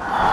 Ah.